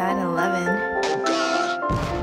9-11.